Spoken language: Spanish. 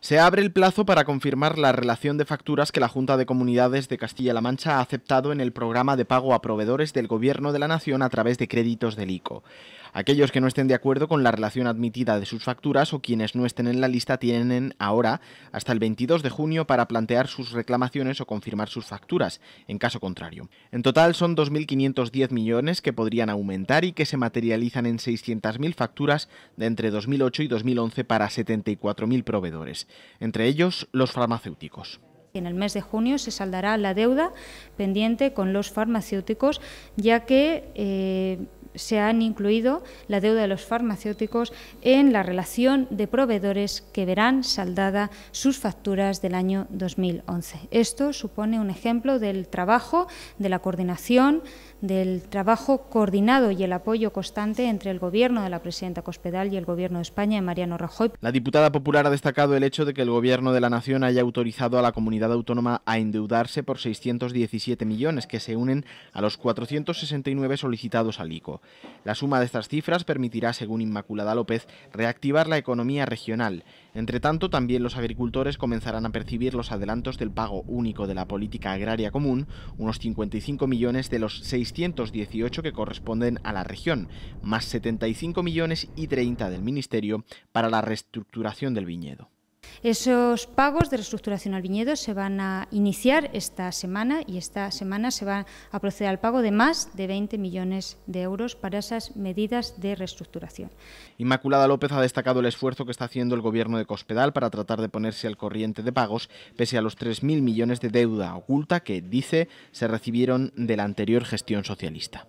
Se abre el plazo para confirmar la relación de facturas que la Junta de Comunidades de Castilla-La Mancha ha aceptado en el programa de pago a proveedores del Gobierno de la Nación a través de créditos del ICO. Aquellos que no estén de acuerdo con la relación admitida de sus facturas o quienes no estén en la lista tienen ahora hasta el 22 de junio para plantear sus reclamaciones o confirmar sus facturas, en caso contrario. En total son 2.510 millones que podrían aumentar y que se materializan en 600.000 facturas de entre 2008 y 2011 para 74.000 proveedores entre ellos los farmacéuticos. En el mes de junio se saldará la deuda pendiente con los farmacéuticos, ya que eh, se han incluido la deuda de los farmacéuticos en la relación de proveedores que verán saldada sus facturas del año 2011. Esto supone un ejemplo del trabajo, de la coordinación, del trabajo coordinado y el apoyo constante entre el Gobierno de la presidenta Cospedal y el Gobierno de España, Mariano Rajoy. La diputada popular ha destacado el hecho de que el Gobierno de la Nación haya autorizado a la comunidad autónoma a endeudarse por 617 millones, que se unen a los 469 solicitados al ICO. La suma de estas cifras permitirá, según Inmaculada López, reactivar la economía regional. Entre tanto, también los agricultores comenzarán a percibir los adelantos del pago único de la política agraria común, unos 55 millones de los 618 que corresponden a la región, más 75 millones y 30 del Ministerio para la reestructuración del viñedo. Esos pagos de reestructuración al viñedo se van a iniciar esta semana y esta semana se va a proceder al pago de más de 20 millones de euros para esas medidas de reestructuración. Inmaculada López ha destacado el esfuerzo que está haciendo el Gobierno de Cospedal para tratar de ponerse al corriente de pagos, pese a los 3.000 millones de deuda oculta que, dice, se recibieron de la anterior gestión socialista.